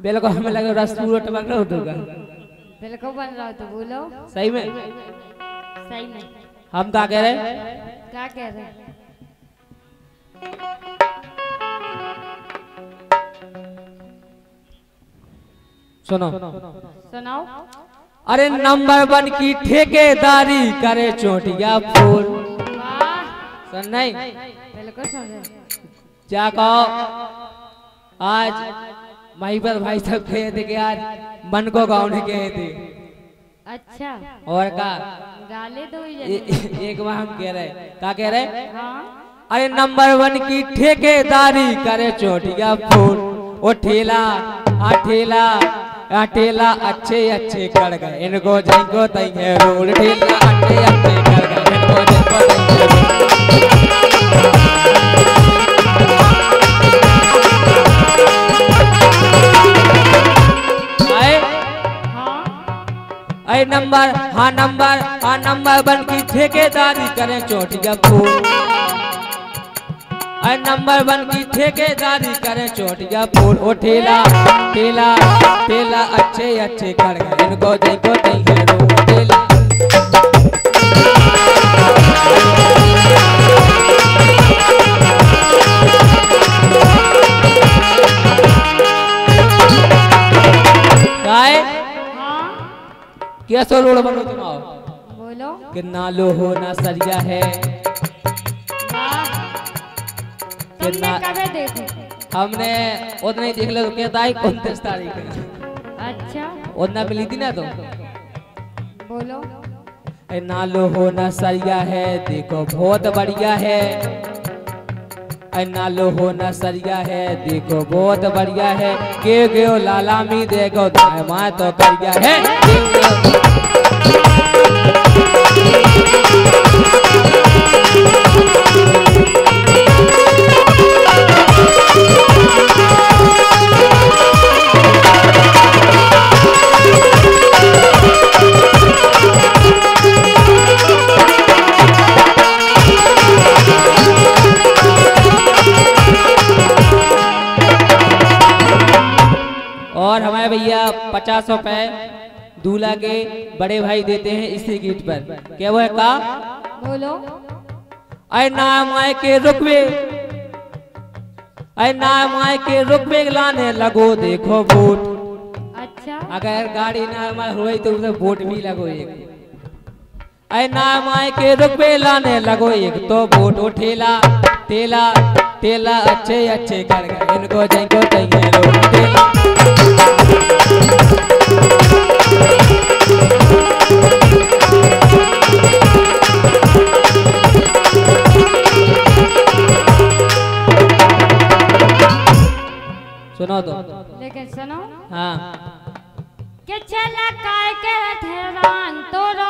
बिल्कुल हमें लगे रसगुल्ला टपक रहा होगा। बिल्कुल बन रहा हो तो बोलो। सही में? सही में। हम क्या कह रहे हैं? क्या कह रहे हैं? सुनो। सुनाओ। अरे नंबर वन की ठेकेदारी करे चोटिया फूल। सुन नहीं? बिल्कुल सुन हैं। क्या कहो? आज महिबर भाई सब कहे थे कि आज मन को गाँव ने कहे थे अच्छा। और का? गाले दो ही एक बार हम कह रहे क्या कह रहे हाँ? अरे नंबर वन की ठेकेदारी करे चोटिया फूल। ओ ठेला आ ठेला आ ठेला अच्छे अच्छे कर गए। इनको जिनको तैये रोड ठेला अच्छे अच्छे कर गए। इनको जिनको तैये अरे नंबर हाँ नंबर हाँ नंबर बन की ठेकेदारी करें चोटिया फूल अरे नंबर वन की ठेकेदारी करें चोटिया फूल ओ ठेला ठेला ठेला अच्छे अच्छे कर इनको देखो नहीं कैसो रोड बनो तुम आओ। बोलो। कि नालो हो ना सरिया है। हमने उतना ही देख लिया तो कहता है उनतीस तारीख अच्छा। उतना मिली थी ना तो। बोलो। नालो हो ना सरिया है देखो बहुत बढ़िया है। नालो हो ना सरिया है देखो बहुत बढ़िया है। के गयो लाला मी देखो माँ तो करिया है। पचास रुपए दूल्हा के बड़े भाई देते हैं इसी गीत पर। क्या वो है का? बोलो। अरे नाम आए के रुकवे अरे नाम आए के रुकवे लाने लगो देखो वोट। अच्छा। अगर गाड़ी नाम आए हुई तो उसे वोट भी लगो एक। अरे नाम आए के रुकवे लाने लगो एक तो वोट उठेला तेला ठेला अच्छे अच्छे कर इनको जिनको चाहिए लोग सुनो तो। लेकिन सुनो। हाँ। के चला काय के थे रान मिट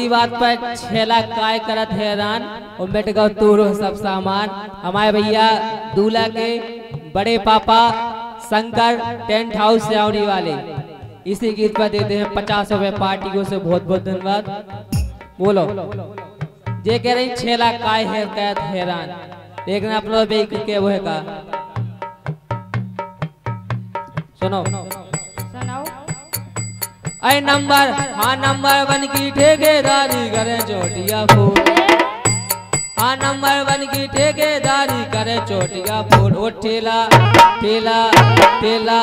इसी बात पर छेला काय करत हैरान और बेट गौ तूरो सब सामान। हमारे भैया दूल्हा के बड़े पापा शंकर टेंट हाउस सियावरी वाले। इसी गीत पर देते हैं पचास रुपए पार्टी को से बहुत बहुत धन्यवाद। बोलो। जे कह रही छेला काय है कैद हैरान लेकिन अपना भी के वो है का। सुनो। सुनाओ। अरे नंबर हाँ नंबर वन की ठेकेदारी करे चोटिया फूल। हाँ नंबर वन की ठेकेदारी करे चोटिया फूल। ओ ठेला ठेला ठेला।